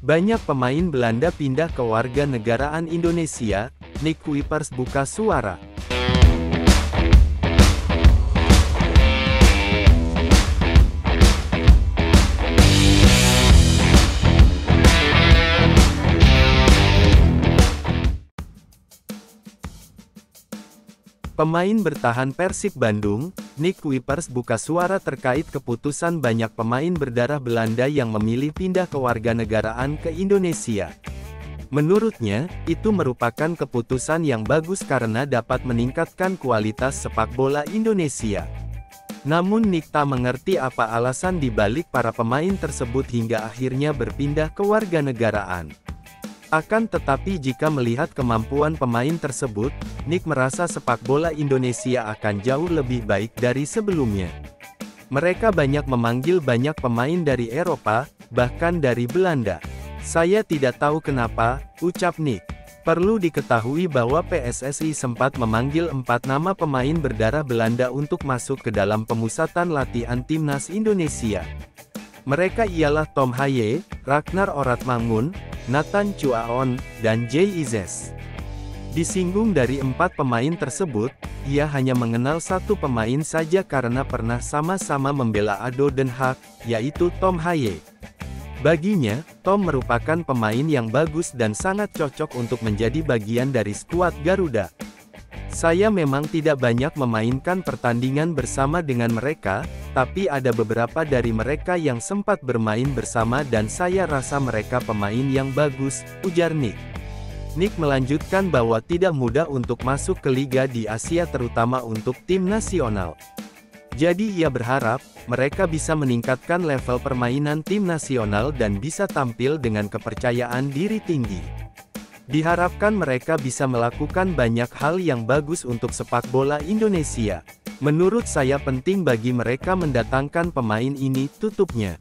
Banyak pemain Belanda pindah ke warga negaraan Indonesia, Nick Kuipers buka suara. Pemain bertahan Persib Bandung, Nick Kuipers buka suara terkait keputusan banyak pemain berdarah Belanda yang memilih pindah ke warga negaraan ke Indonesia. Menurutnya, itu merupakan keputusan yang bagus karena dapat meningkatkan kualitas sepak bola Indonesia. Namun Nick tak mengerti apa alasan dibalik para pemain tersebut hingga akhirnya berpindah ke warga negaraan. Akan tetapi jika melihat kemampuan pemain tersebut, Nick merasa sepak bola Indonesia akan jauh lebih baik dari sebelumnya. Mereka banyak memanggil banyak pemain dari Eropa, bahkan dari Belanda. Saya tidak tahu kenapa, ucap Nick. Perlu diketahui bahwa PSSI sempat memanggil empat nama pemain berdarah Belanda untuk masuk ke dalam pemusatan latihan timnas Indonesia. Mereka ialah Tom Haye, Ragnar Oratmangun, Nathan Chuaon, dan Jay Izes. Disinggung dari empat pemain tersebut, ia hanya mengenal satu pemain saja karena pernah sama-sama membela Ado Den Haag, yaitu Tom Haye. Baginya, Tom merupakan pemain yang bagus dan sangat cocok untuk menjadi bagian dari skuad Garuda. Saya memang tidak banyak memainkan pertandingan bersama dengan mereka, tapi ada beberapa dari mereka yang sempat bermain bersama dan saya rasa mereka pemain yang bagus, ujar Nick. Nick melanjutkan bahwa tidak mudah untuk masuk ke liga di Asia terutama untuk tim nasional. Jadi ia berharap, mereka bisa meningkatkan level permainan tim nasional dan bisa tampil dengan kepercayaan diri tinggi. Diharapkan mereka bisa melakukan banyak hal yang bagus untuk sepak bola Indonesia. Menurut saya penting bagi mereka mendatangkan pemain ini, tutupnya.